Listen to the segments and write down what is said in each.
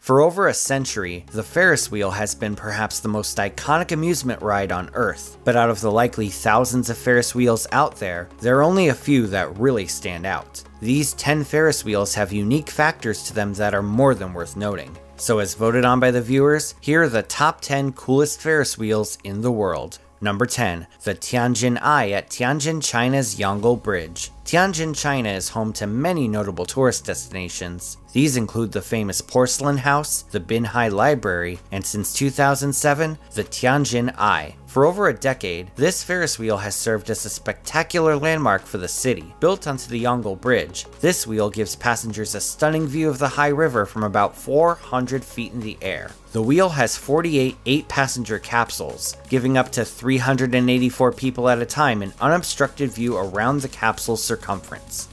For over a century, the Ferris wheel has been perhaps the most iconic amusement ride on Earth, but out of the likely thousands of Ferris wheels out there, there are only a few that really stand out. These 10 Ferris wheels have unique factors to them that are more than worth noting. So as voted on by the viewers, here are the top 10 coolest Ferris wheels in the world. Number 10, the Tianjin Eye at Tianjin, China's Yongle Bridge. Tianjin, China is home to many notable tourist destinations. These include the famous Porcelain House, the Binhai Library, and since 2007, the Tianjin Eye. For over a decade, this Ferris wheel has served as a spectacular landmark for the city. Built onto the Yongle Bridge, this wheel gives passengers a stunning view of the Hai River from about 400 feet in the air. The wheel has 48 8-passenger capsules, giving up to 384 people at a time an unobstructed view around the capsule's circumference.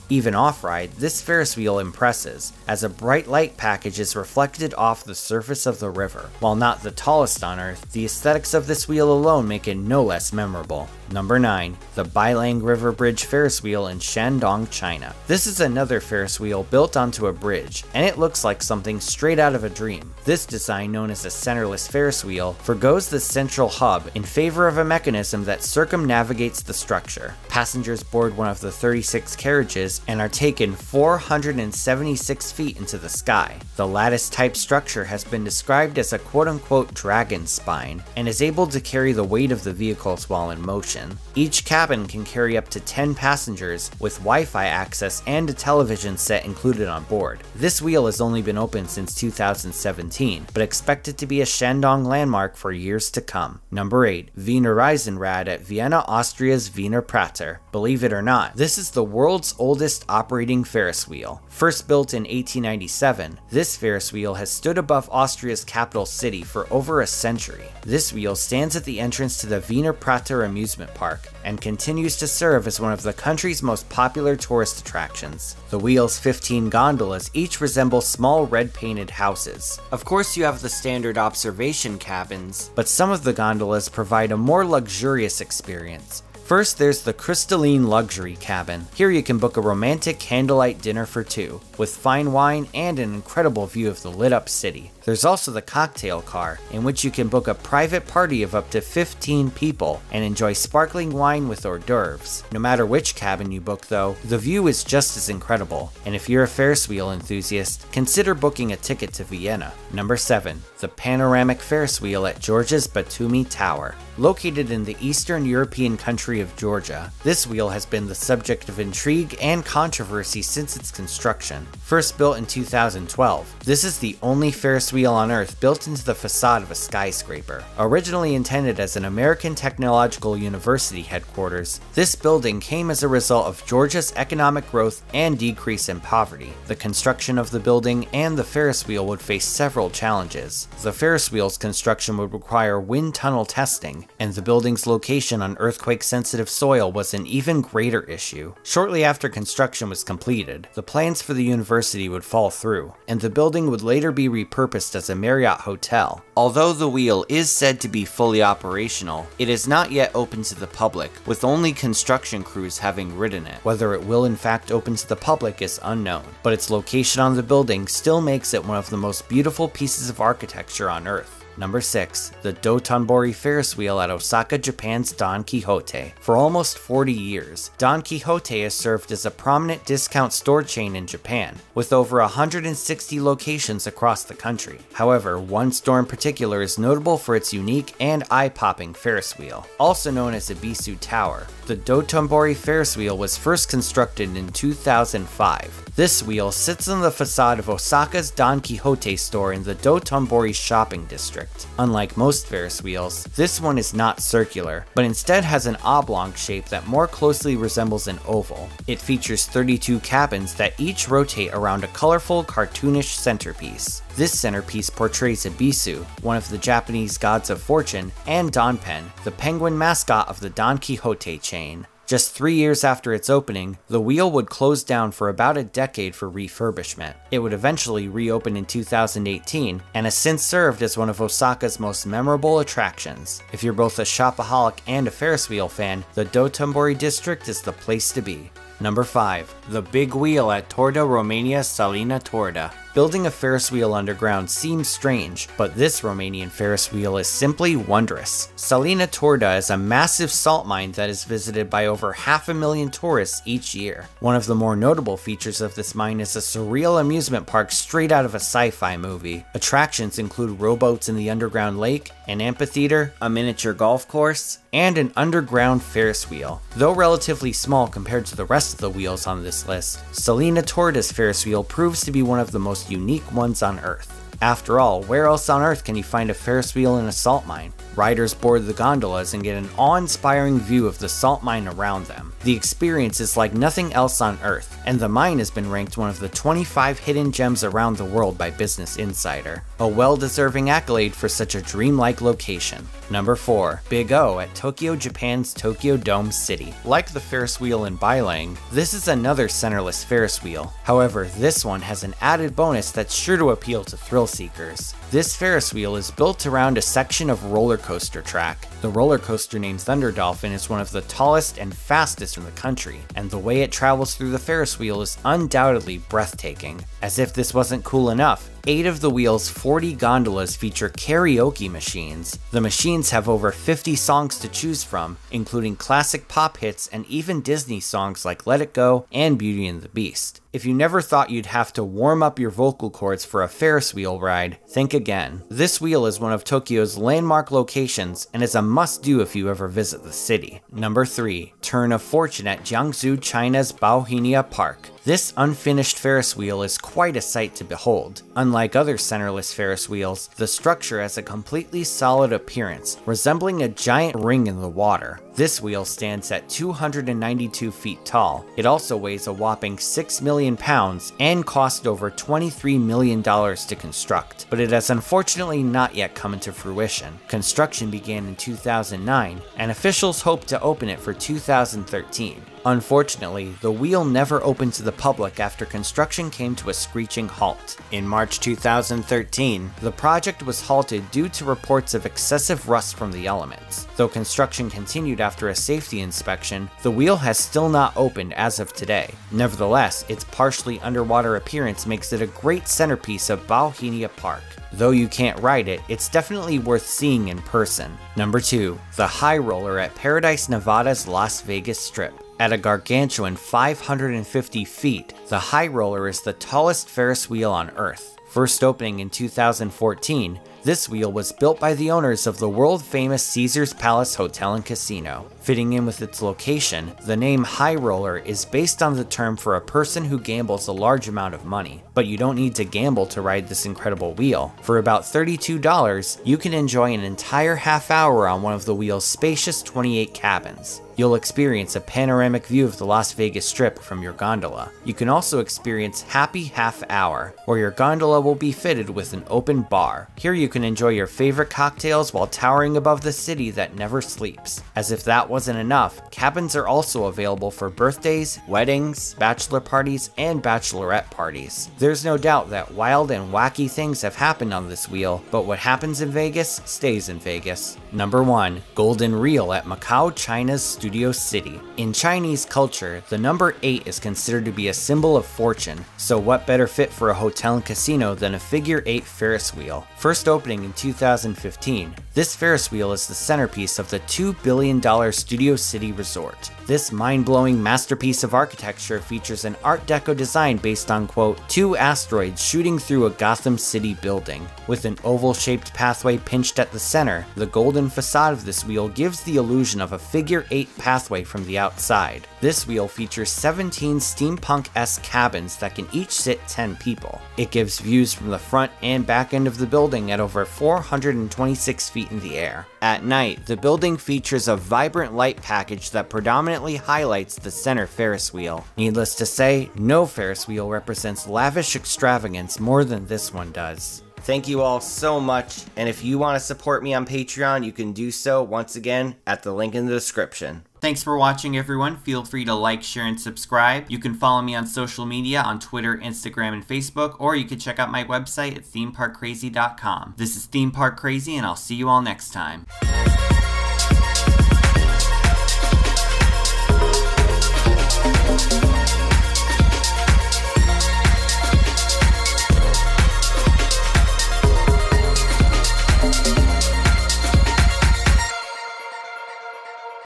Even off-ride, this Ferris wheel impresses, as a bright light package is reflected off the surface of the river. While not the tallest on Earth, the aesthetics of this wheel alone make it no less memorable. Number 9. The Bailang River Bridge Ferris wheel in Shandong, China. This is another Ferris wheel built onto a bridge, and it looks like something straight out of a dream. This design, known as a centerless Ferris wheel, forgoes the central hub in favor of a mechanism that circumnavigates the structure. Passengers board one of the 36 carriages and are taken 476 feet into the sky. The lattice type structure has been described as a quote unquote dragon spine and is able to carry the weight of the vehicles while in motion. Each cabin can carry up to 10 passengers with Wi-Fi access and a television set included on board. This wheel has only been open since 2017, but expected to be a Shandong landmark for years to come. Number 8. Wiener Riesenrad at Vienna, Austria's Wiener Prater. Believe it or not, this is the world's oldest operating Ferris wheel. First built in 1897, this Ferris wheel has stood above Austria's capital city for over a century. This wheel stands at the entrance to the Wiener Prater amusement park and continues to serve as one of the country's most popular tourist attractions. The wheel's 15 gondolas each resemble small red painted houses. Of course you have the standard observation cabins, but some of the gondolas provide a more luxurious experience. First, there's the Crystalline Luxury Cabin. Here you can book a romantic candlelight dinner for two, with fine wine and an incredible view of the lit up city. There's also the cocktail car, in which you can book a private party of up to 15 people and enjoy sparkling wine with hors d'oeuvres. No matter which cabin you book though, the view is just as incredible, and if you're a Ferris wheel enthusiast, consider booking a ticket to Vienna. Number 7. The Panoramic Ferris Wheel at Georgia's Batumi Tower. Located in the eastern European country of Georgia, this wheel has been the subject of intrigue and controversy since its construction. First built in 2012, this is the only Ferris wheel on Earth built into the facade of a skyscraper. Originally intended as an American Technological University headquarters, this building came as a result of Georgia's economic growth and decrease in poverty. The construction of the building and the Ferris wheel would face several challenges. The Ferris wheel's construction would require wind tunnel testing, and the building's location on earthquake-sensitive soil was an even greater issue. Shortly after construction was completed, the plans for the university would fall through, and the building would later be repurposed as a Marriott hotel. Although the wheel is said to be fully operational, it is not yet open to the public, with only construction crews having ridden it. Whether it will in fact open to the public is unknown, but its location on the building still makes it one of the most beautiful pieces of architecture on Earth. Number 6. The Dotonbori Ferris Wheel at Osaka, Japan's Don Quixote. For almost 40 years, Don Quixote has served as a prominent discount store chain in Japan, with over 160 locations across the country. However, one store in particular is notable for its unique and eye-popping Ferris wheel. Also known as Ebisu Tower, the Dotonbori Ferris wheel was first constructed in 2005. This wheel sits on the facade of Osaka's Don Quixote store in the Dotonbori shopping district. Unlike most Ferris wheels, this one is not circular, but instead has an oblong shape that more closely resembles an oval. It features 32 cabins that each rotate around a colorful, cartoonish centerpiece. This centerpiece portrays Ebisu, one of the Japanese gods of fortune, and Donpen, the penguin mascot of the Don Quixote chain. Just three years after its opening, the wheel would close down for about a decade for refurbishment. It would eventually reopen in 2018 and has since served as one of Osaka's most memorable attractions. If you're both a shopaholic and a Ferris wheel fan, the Dotonbori district is the place to be. Number 5. The Big Wheel at Torda Romania Salina Torda. Building a Ferris wheel underground seems strange, but this Romanian Ferris wheel is simply wondrous. Salina Torda is a massive salt mine that is visited by over half a million tourists each year. One of the more notable features of this mine is a surreal amusement park straight out of a sci-fi movie. Attractions include rowboats in the underground lake, an amphitheater, a miniature golf course, and an underground Ferris wheel. Though relatively small compared to the rest of the wheels on this list, Salina Torda's Ferris wheel proves to be one of the most unique ones on Earth. After all, where else on Earth can you find a Ferris wheel in a salt mine? Riders board the gondolas and get an awe-inspiring view of the salt mine around them. The experience is like nothing else on Earth, and the mine has been ranked one of the 25 hidden gems around the world by Business Insider. A well-deserving accolade for such a dreamlike location. Number 4. Big O at Tokyo, Japan's Tokyo Dome City. Like the Ferris wheel in Bailang, this is another centerless Ferris wheel. However, this one has an added bonus that's sure to appeal to thrill seekers. This Ferris wheel is built around a section of roller coaster track. The roller coaster named Thunder Dolphin is one of the tallest and fastest in the country, and the way it travels through the Ferris wheel is undoubtedly breathtaking. As if this wasn't cool enough, Eight of the wheel's 40 gondolas feature karaoke machines. The machines have over 50 songs to choose from, including classic pop hits and even Disney songs like Let It Go and Beauty and the Beast. If you never thought you'd have to warm up your vocal cords for a Ferris wheel ride, think again. This wheel is one of Tokyo's landmark locations and is a must do if you ever visit the city. Number 3. Turn of Fortune at Jiangsu, China's Bauhinia Park. This unfinished Ferris wheel is quite a sight to behold. Unlike other centerless Ferris wheels, the structure has a completely solid appearance, resembling a giant ring in the water. This wheel stands at 292 feet tall. It also weighs a whopping 6 million pounds and cost over $23 million to construct, but it has unfortunately not yet come into fruition. Construction began in 2009, and officials hope to open it for 2013. Unfortunately, the wheel never opened to the public after construction came to a screeching halt. In March 2013, the project was halted due to reports of excessive rust from the elements. Though construction continued after a safety inspection, the wheel has still not opened as of today. Nevertheless, its partially underwater appearance makes it a great centerpiece of Bauhinia Park. Though you can't ride it, it's definitely worth seeing in person. Number 2. The High Roller at Paradise Nevada's Las Vegas Strip. At a gargantuan 550 feet, the High Roller is the tallest Ferris wheel on Earth. First opening in 2014, this wheel was built by the owners of the world famous Caesars Palace Hotel and Casino. Fitting in with its location, the name High Roller is based on the term for a person who gambles a large amount of money. But you don't need to gamble to ride this incredible wheel. For about $32, you can enjoy an entire half hour on one of the wheel's spacious 28 cabins. You'll experience a panoramic view of the Las Vegas Strip from your gondola. You can also experience Happy Half Hour, where your gondola will be fitted with an open bar. Here you can enjoy your favorite cocktails while towering above the city that never sleeps. As if that wasn't enough, cabins are also available for birthdays, weddings, bachelor parties, and bachelorette parties. There's no doubt that wild and wacky things have happened on this wheel, but what happens in Vegas stays in Vegas. Number 1. Golden Reel at Macau, China's Studio City. In Chinese culture, the number 8 is considered to be a symbol of fortune, so what better fit for a hotel and casino than a figure 8 Ferris wheel? First in 2015, this Ferris wheel is the centerpiece of the $2 billion Studio City Resort. This mind-blowing masterpiece of architecture features an Art Deco design based on, quote, two asteroids shooting through a Gotham City building. With an oval-shaped pathway pinched at the center, the golden facade of this wheel gives the illusion of a figure-eight pathway from the outside. This wheel features 17 steampunk-esque cabins that can each sit 10 people. It gives views from the front and back end of the building at over 426 feet in the air. At night, the building features a vibrant light package that predominantly highlights the center Ferris wheel. Needless to say, no Ferris wheel represents lavish extravagance more than this one does. Thank you all so much, and if you want to support me on Patreon, you can do so once again at the link in the description. Thanks for watching, everyone. Feel free to like, share, and subscribe. You can follow me on social media on Twitter, Instagram, and Facebook, or you can check out my website at themeparkcrazy.com. This is Theme Park Crazy, and I'll see you all next time.